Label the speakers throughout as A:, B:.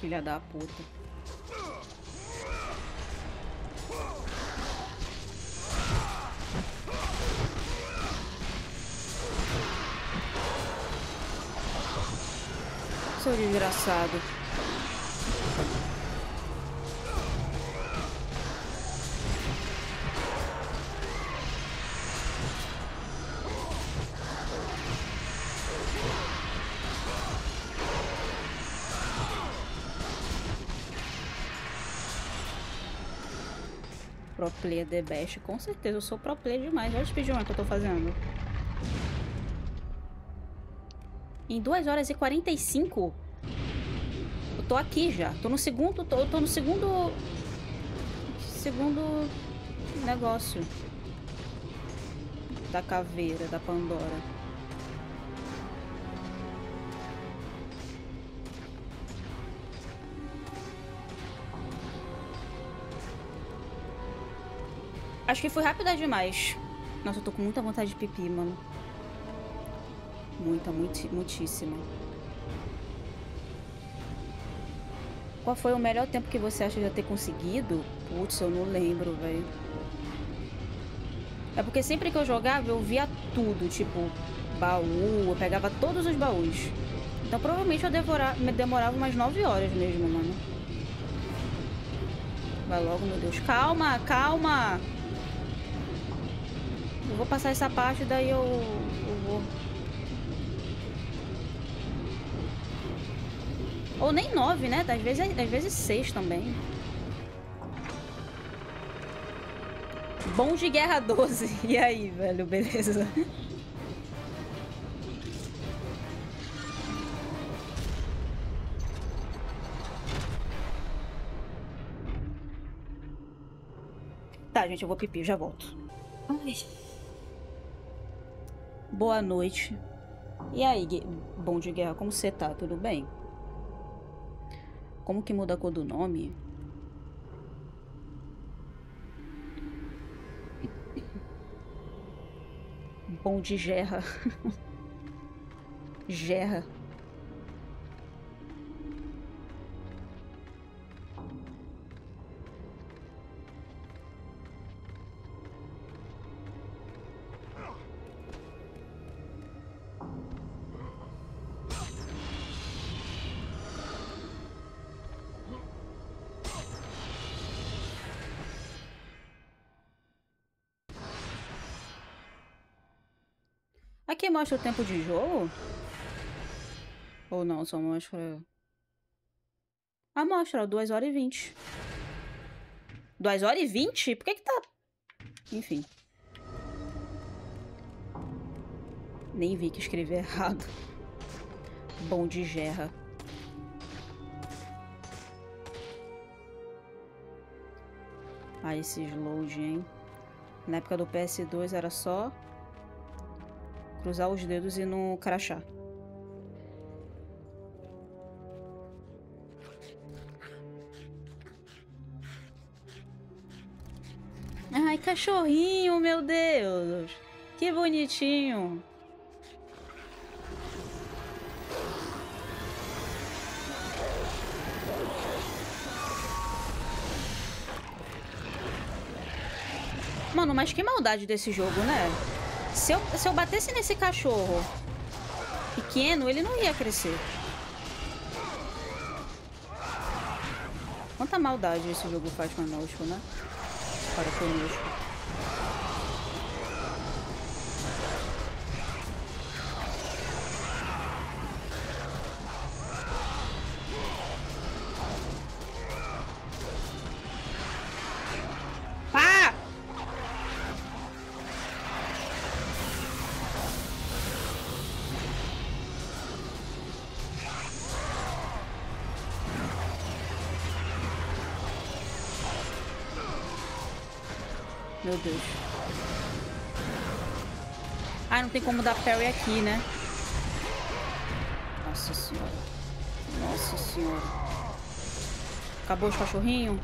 A: Filha da puta. Seu desgraçado. Pro player the best, com certeza, eu sou pro player demais. Olha o speedrun que eu tô fazendo. Em 2 horas e 45. Eu tô aqui já. Tô no segundo. Tô, tô no segundo. Segundo negócio. Da caveira, da Pandora. Acho que foi rápida demais. Nossa, eu tô com muita vontade de pipi, mano. Muita, muito, muitíssima. Qual foi o melhor tempo que você acha de ter conseguido? Putz, eu não lembro, velho. É porque sempre que eu jogava, eu via tudo, tipo, baú, eu pegava todos os baús. Então provavelmente eu devorava, me demorava umas 9 horas mesmo, mano. Vai logo, meu Deus. Calma, calma! Vou passar essa parte, daí eu, eu vou... Ou nem nove, né? Às vezes, às vezes seis também. Bom de Guerra 12. E aí, velho? Beleza? Tá, gente, eu vou pipi, já volto. Ai. Boa noite. E aí, bom de guerra, como você tá? Tudo bem? Como que muda a cor do nome? Bom de gerra. gerra. Mostra o tempo de jogo? Ou não, só mostra... Ah, mostra, 2 horas e 20. 2 horas e 20? Por que que tá... Enfim. Nem vi que escrevi errado. Bom de gerra. Ah, esses load, hein? Na época do PS2 era só cruzar os dedos e no crachá. Ai, cachorrinho, meu Deus! Que bonitinho! Mano, mas que maldade desse jogo, né? Se eu, se eu batesse nesse cachorro pequeno, ele não ia crescer. Quanta maldade esse jogo faz conosco, né? Para conosco. Meu Deus. Ah, não tem como dar parry aqui, né? Nossa senhora. Nossa senhora. Acabou os cachorrinhos?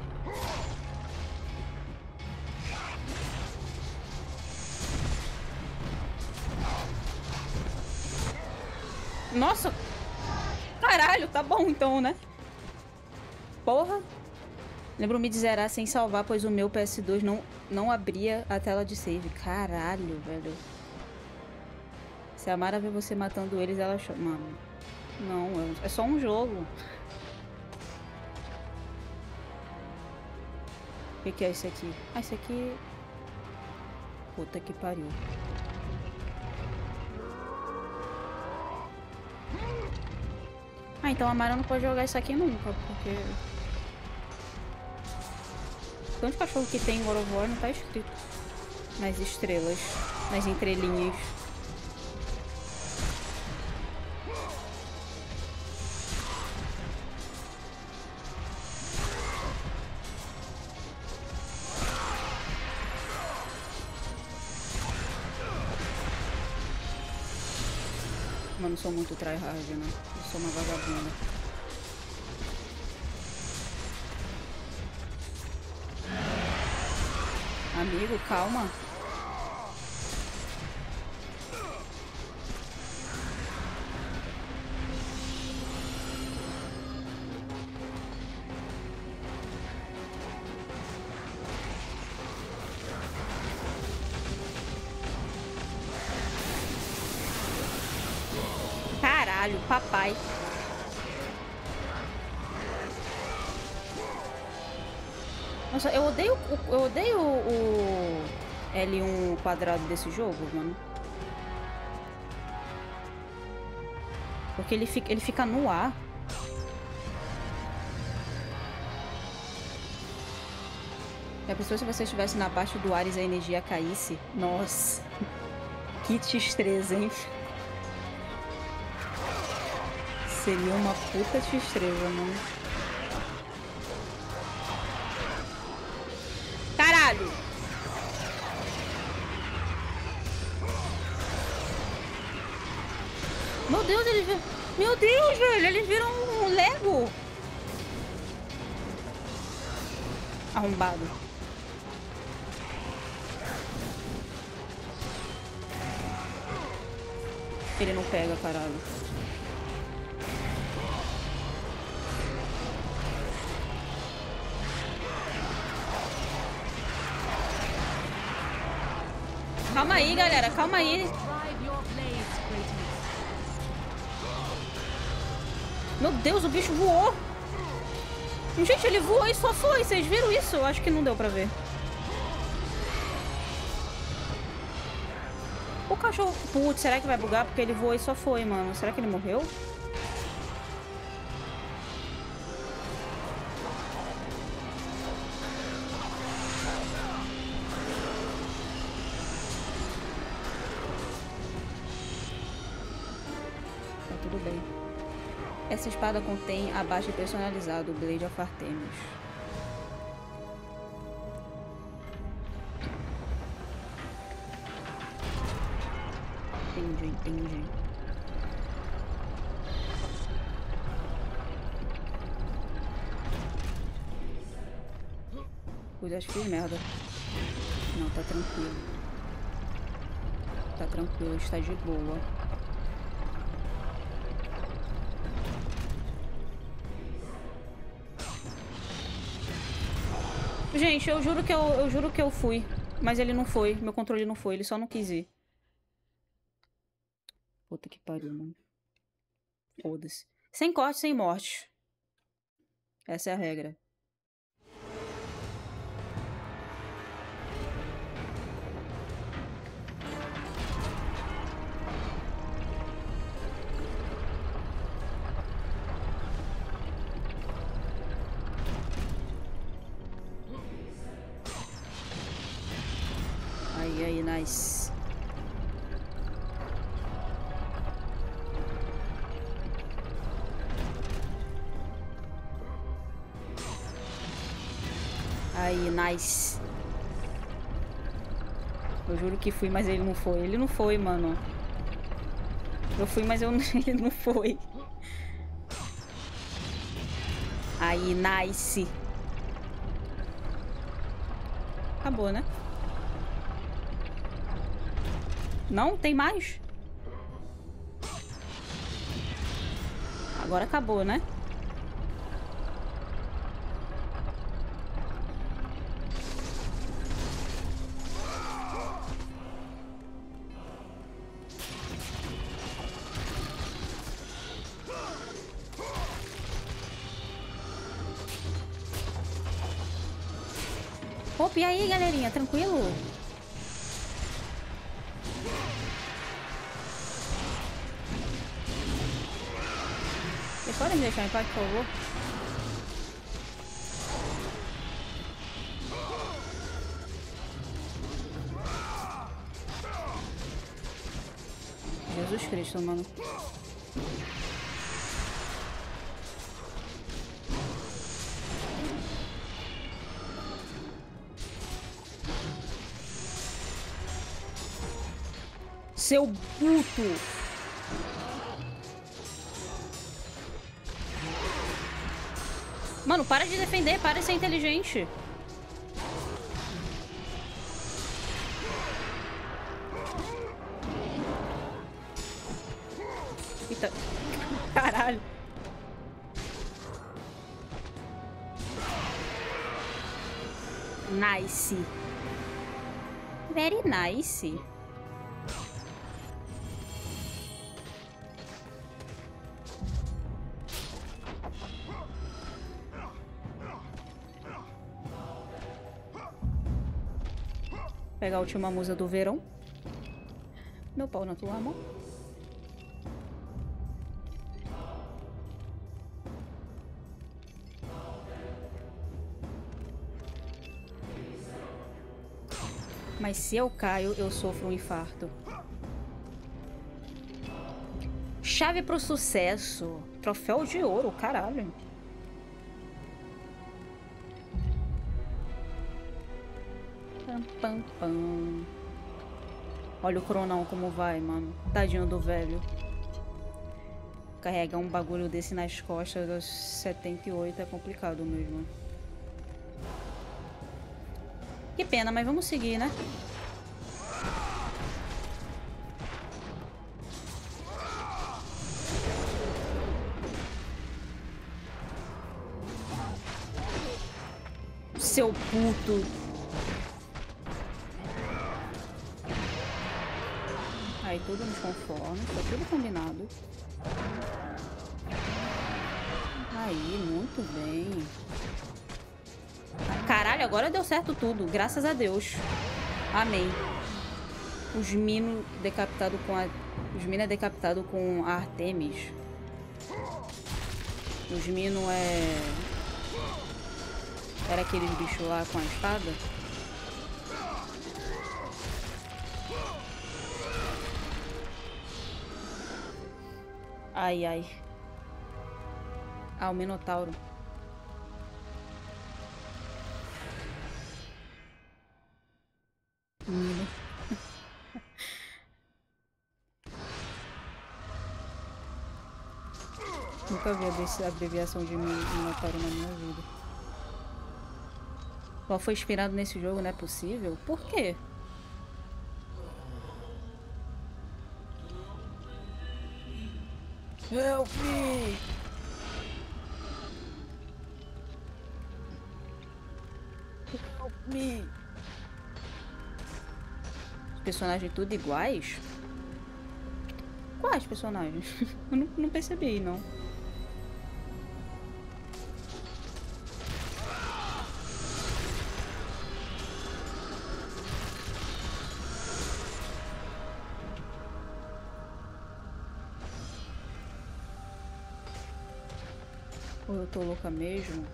A: Nossa! Caralho, tá bom então, né? Lembro-me de zerar sem salvar, pois o meu PS2 não, não abria a tela de save. Caralho, velho. Se a Mara vê você matando eles, ela chama. Mano, não, é só um jogo. O que, que é isso aqui? Ah, isso aqui... Puta que pariu. Ah, então a Mara não pode jogar isso aqui nunca, porque... Quanto cachorro que tem em God of War não tá escrito nas estrelas, nas entrelinhas. não sou muito tryhard, né? Eu sou uma vagabunda. Amigo, calma. Caralho, papai. Nossa, eu odeio, eu odeio o L1 quadrado desse jogo, mano. Porque ele fica, ele fica no ar. a pessoa se você estivesse na parte do Ares e a energia caísse. Nossa. Que X3, hein? Seria uma puta X3, mano. Meu Deus, eles. Meu Deus, velho, eles viram um Lego. Arrombado. Ele não pega, caralho. Calma aí, galera. Calma aí. Meu Deus, o bicho voou. Gente, ele voou e só foi. Vocês viram isso? Eu acho que não deu pra ver. O cachorro... Putz, será que vai bugar? Porque ele voou e só foi, mano. Será que ele morreu? Essa espada contém abaixo personalizado, o Blade of Artemis. Entendi, entendi. Ui, acho que fiz merda. Não, tá tranquilo. Tá tranquilo, está de boa. Gente, eu juro que eu, eu juro que eu fui. Mas ele não foi. Meu controle não foi. Ele só não quis ir. Puta que pariu, mano. Foda-se. Sem corte, sem morte. Essa é a regra. Aí, nice. Eu juro que fui, mas ele não foi. Ele não foi, mano. Eu fui, mas eu, ele não foi. Aí, nice. Acabou, né? Não? Tem mais? Agora acabou, né? Opa, e aí, galerinha? Tranquilo? Podem deixar em paz, por favor? Jesus Cristo, mano. Seu puto! Mano, para de defender, para de ser inteligente. Eita. Caralho. Nice. Very nice. Pegar a última musa do verão. Meu pau na tua mão. Mas se eu caio, eu sofro um infarto. Chave pro sucesso. Troféu de ouro, caralho. Pam, pam. Olha o cronão como vai, mano. Tadinho do velho. Carregar um bagulho desse nas costas dos 78 é complicado mesmo. Que pena, mas vamos seguir, né? Seu puto. Tudo nos conforme, tá tudo combinado. Aí, muito bem. Caralho, agora deu certo tudo. Graças a Deus. Amém. Os Mino decapitado com a... Os Mino é decapitado com a Artemis. Os Mino é... Era aqueles bichos lá com a espada? Ai, ai. Ah, o Minotauro. Mino. Nunca vi a abreviação de Minotauro na minha vida. Qual foi inspirado nesse jogo, não é possível? Por quê? Help me! Help me! Os personagens tudo iguais? Quais personagens? Eu não, não percebi, não. Tô louca mesmo?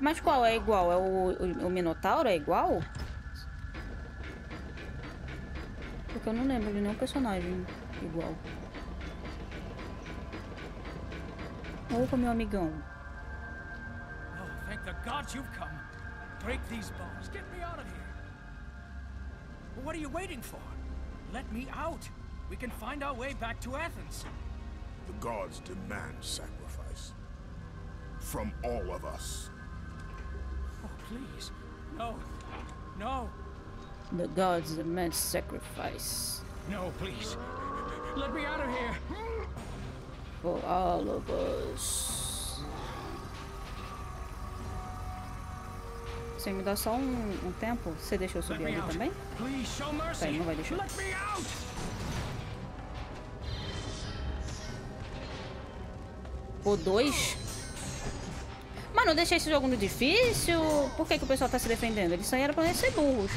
A: Mas qual é igual? É o, o, o Minotauro é igual? Porque eu não lembro de nenhum personagem igual. Opa, meu amigão.
B: Oh, thank the gods you've come. Break these bars. Get me out of here. What are you waiting for? Let me out. We can find our way back to Athens.
C: The gods demand sacrifice. From all of us.
B: Oh, please. No. No.
A: The gods demand sacrifice
B: No, please. Let me out of here.
A: for all of us. Você me dá só um, um tempo? Você deixa eu
B: Let
A: subir
B: me
A: ali também?
B: Please show mercy.
A: Peraí, não vai deixar.
B: Let me out.
A: O dois? Mano, eu deixei esse jogo no difícil. Por que, que o pessoal tá se defendendo? Eles saíram pra ser burros.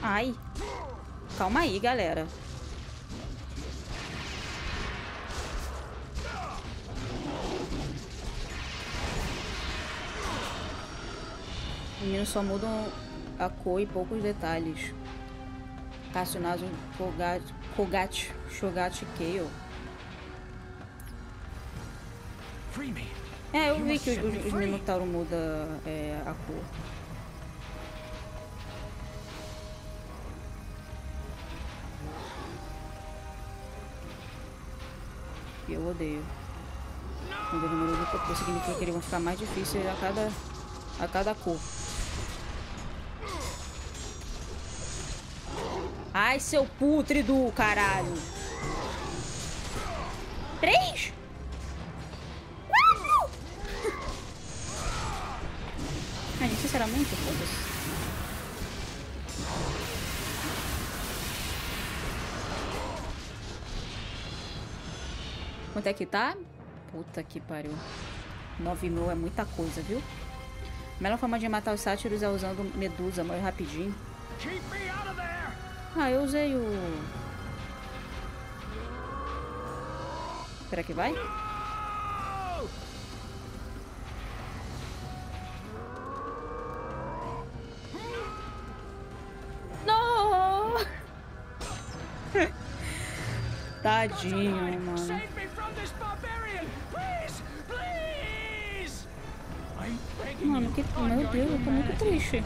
A: Ai. Calma aí, galera. Os meninos só mudam a cor e poucos detalhes. Shogat, Kale.
B: Free me.
A: É, eu vi que os, os, os Minotauro muda é, a cor. E eu odeio. Quando ele muda de cor, significa que eles vão ficar mais difíceis a cada, a cada cor. Ai, seu pútrido, caralho. Três? Quatro? Ai, sinceramente, foda-se. Quanto é que tá? Puta que pariu. 9 mil é muita coisa, viu? A melhor forma de matar os sátiros é usando medusa, morre rapidinho.
B: Keep me out of there!
A: Ah, eu usei o... Será que vai? Não! Tadinho, mano.
B: Save me from this barbarian! Please! Please! I'm begging
A: Mano, que... Meu Deus, eu tô muito triste.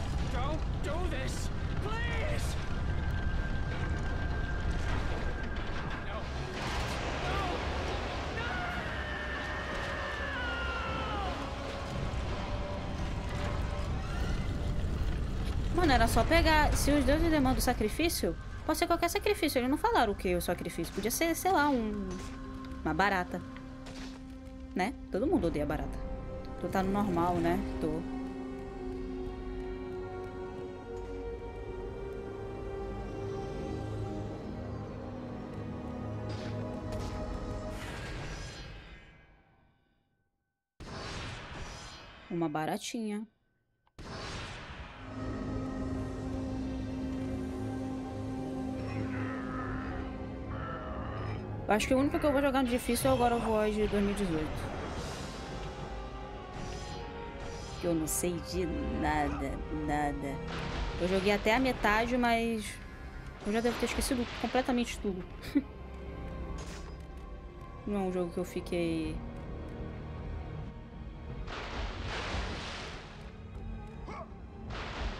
A: Só pegar... Se os deuses demandam sacrifício, pode ser qualquer sacrifício. Eles não falaram o que o sacrifício. Podia ser, sei lá, um... Uma barata. Né? Todo mundo odeia barata. Tu tá no normal, né? Tô. Uma baratinha. Eu acho que o único que eu vou jogar no difícil é o God of War de 2018. Que eu não sei de nada, nada. Eu joguei até a metade, mas eu já devo ter esquecido completamente tudo. não é um jogo que eu fiquei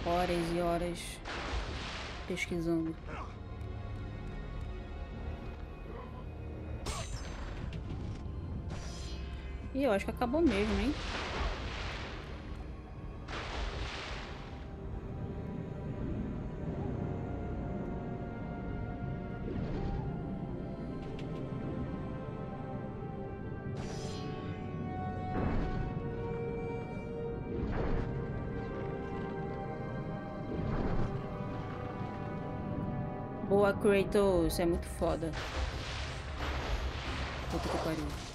A: horas e horas pesquisando. E eu acho que acabou mesmo, hein? Boa, Kratos. É muito foda. Puta que pariu.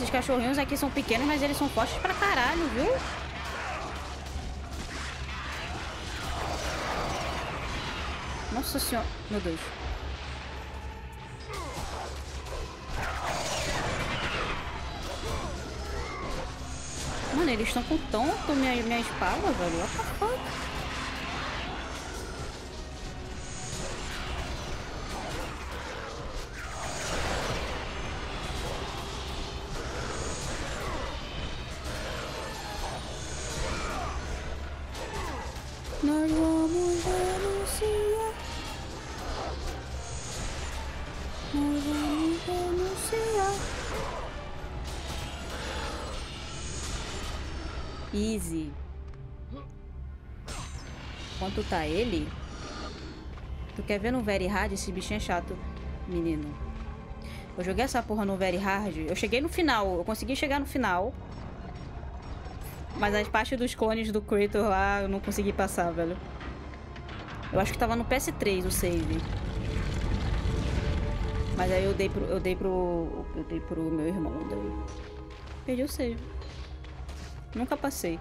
A: Esses cachorrinhos aqui são pequenos, mas eles são fortes pra caralho, viu? Nossa senhora. Meu Deus. Mano, eles estão com tonto minha, minha espada, velho. What the fuck? Nós vamos denunciar. Nós vamos denunciar. Easy. Quanto tá ele? Tu quer ver no Very Hard? Esse bichinho é chato, menino. Eu joguei essa porra no Very Hard. Eu cheguei no final. Eu consegui chegar no final. Mas as partes dos clones do Kratos lá eu não consegui passar, velho. Eu acho que tava no PS3 o save. Mas aí eu dei pro. Eu dei pro. Eu dei pro meu irmão. Daí. Perdi o save. Nunca passei.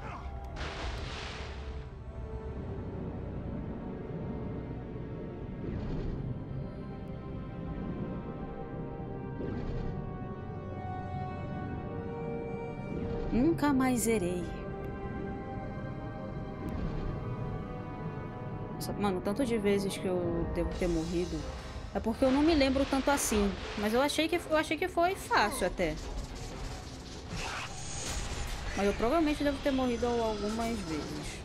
A: Nunca mais zerei. Mano, tanto de vezes que eu devo ter morrido é porque eu não me lembro tanto assim. Mas eu achei que, eu achei que foi fácil até. Mas eu provavelmente devo ter morrido algumas vezes.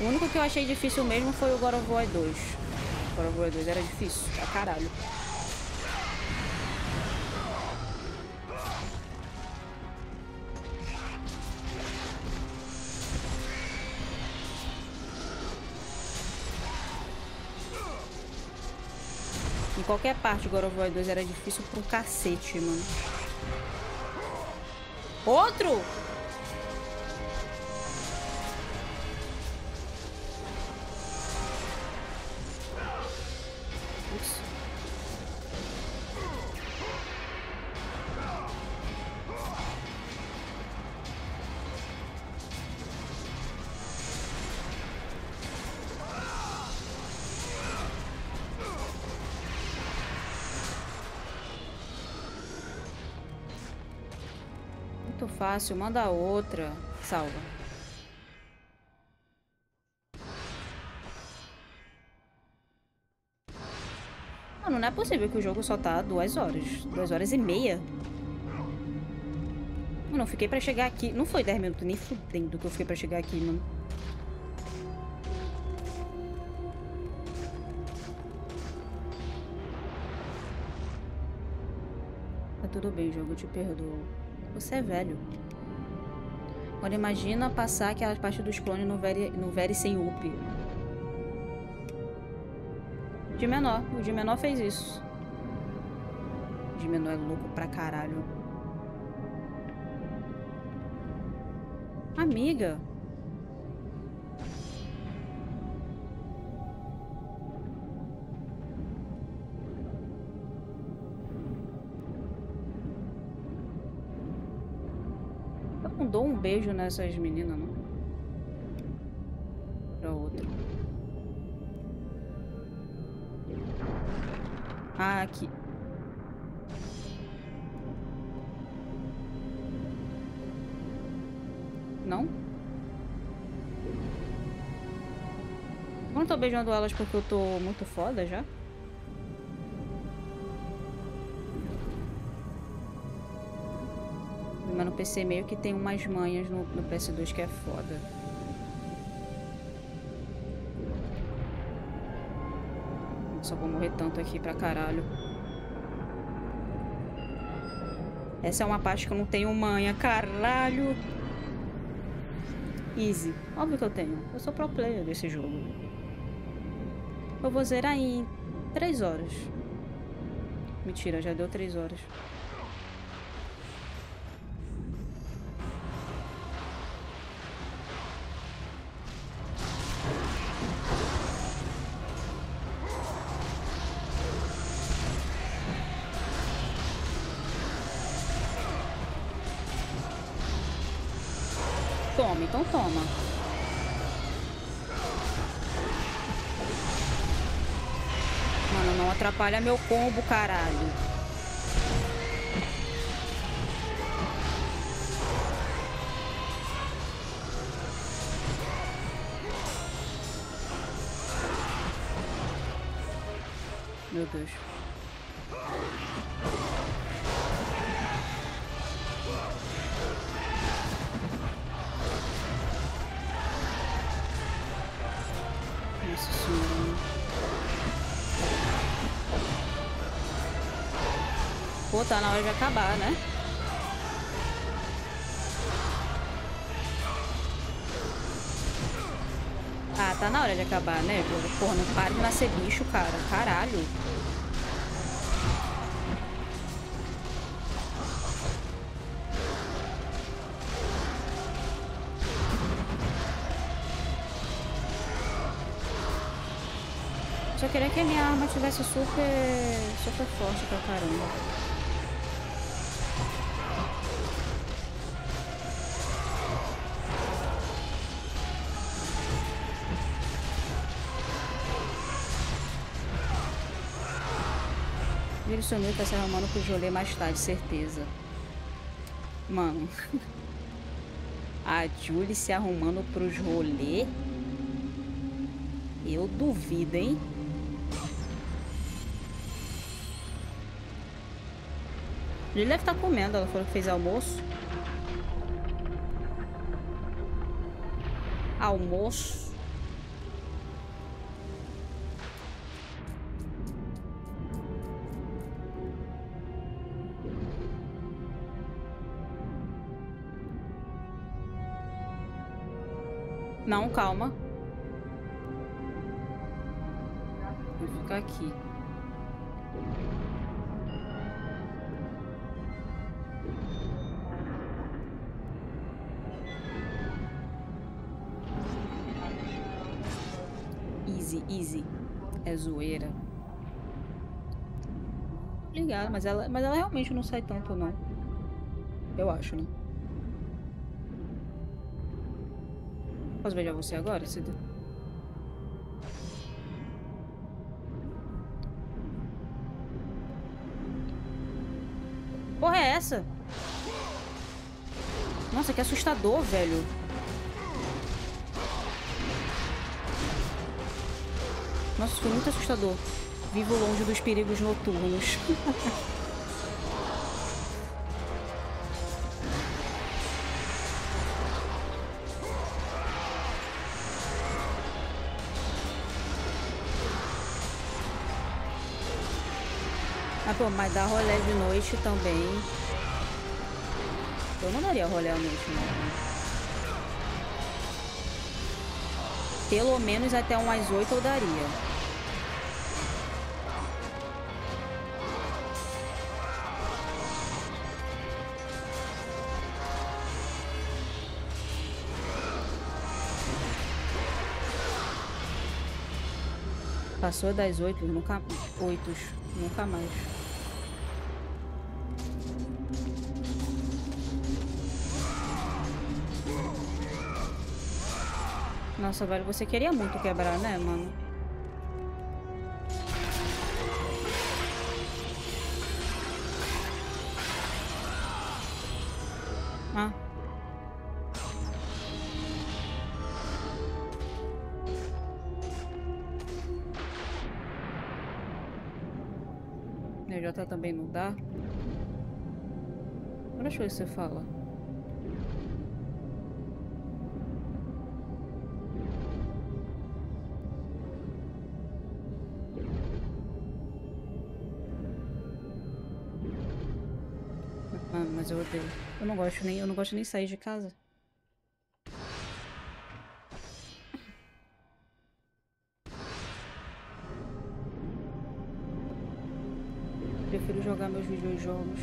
A: O único que eu achei difícil mesmo foi o God of War 2. O God of War 2 era difícil, pra caralho. Qualquer parte God of War 2 era difícil pro cacete, mano. Outro? Fácil, manda outra. Salva. Mano, não é possível que o jogo só tá duas horas. Duas horas e meia. Mano, eu fiquei pra chegar aqui. Não foi 10 minutos, nem fudendo que eu fiquei pra chegar aqui, mano. Tá tudo bem, jogo, eu te perdoo. Você é velho. Agora imagina passar aquela parte dos clones no Very, no Very sem up. De menor. O de menor fez isso. O de menor é louco pra caralho. Amiga. Beijo nessas meninas, não. Pra outra. Ah, aqui. Não? Eu não tô beijando elas porque eu tô muito foda já? PC meio que tem umas manhas no, no PS2 que é foda. Só vou morrer tanto aqui pra caralho. Essa é uma parte que eu não tenho manha, caralho. Easy. Óbvio que eu tenho. Eu sou pro player desse jogo. Eu vou zerar em 3 horas. Mentira, já deu 3 horas. Atrapalha meu combo, caralho. Pô, tá na hora de acabar, né? Ah, tá na hora de acabar, né? Porra, não para de nascer bicho, cara. Caralho. Só queria que a minha arma tivesse super, super forte pra caramba. Sumiu tá se arrumando pro Jolê mais tarde, certeza. Mano. A Julie se arrumando pros rolê. Eu duvido, hein? Ele deve estar tá comendo, ela falou que fez almoço. Almoço. Não, calma. Vou ficar aqui. Easy, easy. É zoeira. Ligado, mas ela, mas ela realmente não sai tanto, não. Eu acho, né? Posso beijar você agora, Cida? Porra é essa? Nossa, que assustador, velho. Nossa, foi muito assustador. Vivo longe dos perigos noturnos. Pô, mas dar rolê de noite também. Eu não daria rolê à noite, não. Pelo menos até umas 8 eu daria. Passou das 8, nunca. 8, nunca mais. Nossa, velho, você queria muito quebrar, né, mano? Ah. tá também não dá. Eu ver se você fala. Mas eu odeio. Eu não gosto nem, eu não gosto nem sair de casa. Prefiro jogar meus videojogos.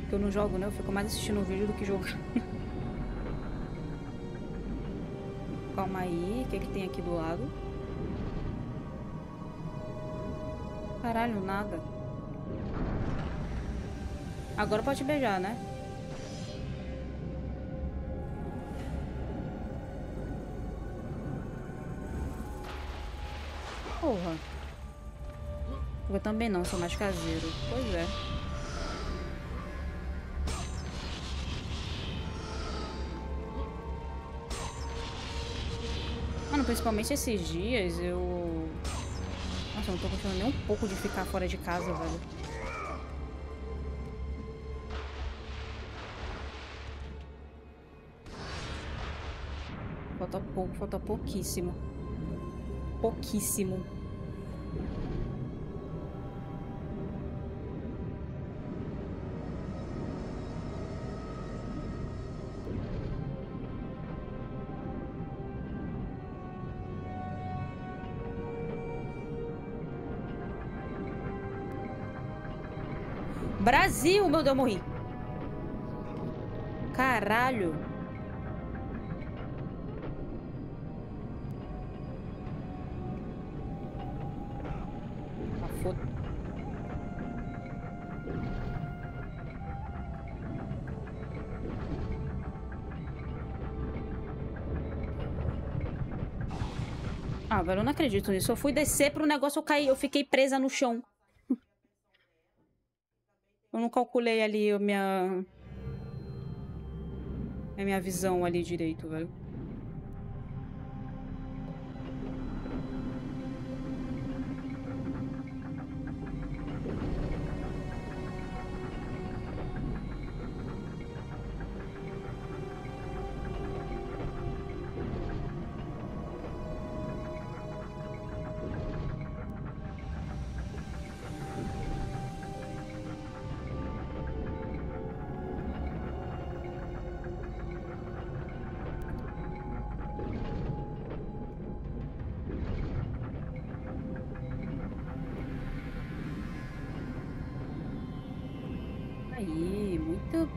A: Porque eu não jogo, né? Eu fico mais assistindo o vídeo do que jogando. Calma aí, o que, é que tem aqui do lado? Caralho, nada. Agora pode beijar, né? Porra. Eu também não, sou mais caseiro. Pois é. Mano, principalmente esses dias eu... Nossa, eu não tô gostando nem um pouco de ficar fora de casa, velho. Falta pouco, falta pouquíssimo. Pouquíssimo. Brasil, meu Deus, eu morri. Caralho. Ah, velho, eu não acredito nisso. Eu fui descer pro negócio, eu caí, eu fiquei presa no chão. Eu não calculei ali a minha... A minha visão ali direito, velho.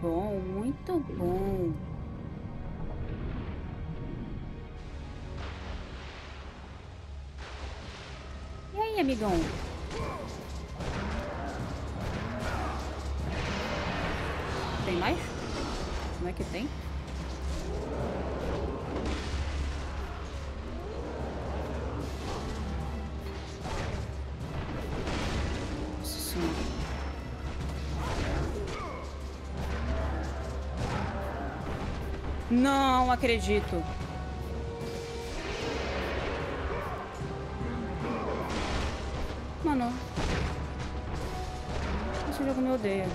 A: Bom, muito bom. E aí, amigão? Tem mais? Como é que tem? Não acredito. Mano. Esse jogo me odeia.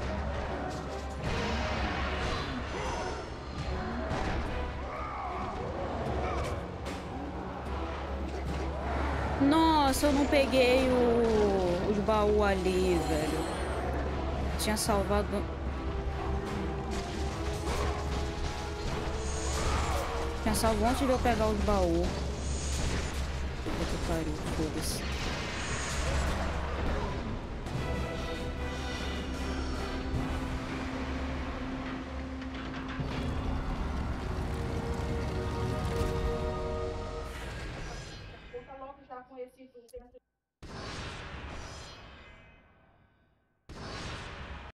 A: Nossa, eu não peguei o, os baús ali, velho. Tinha salvado. Salvo antes de eu pegar os baús. Puta que pariu, foda-se.